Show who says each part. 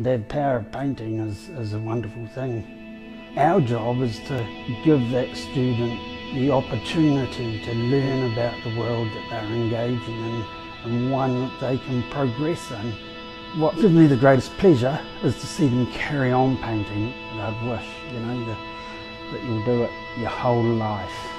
Speaker 1: The power of painting is, is a wonderful thing. Our job is to give that student the opportunity to learn about the world that they're engaging in and one that they can progress in. What gives me the greatest pleasure is to see them carry on painting. I'd wish, you know, that, that you'll do it your whole life.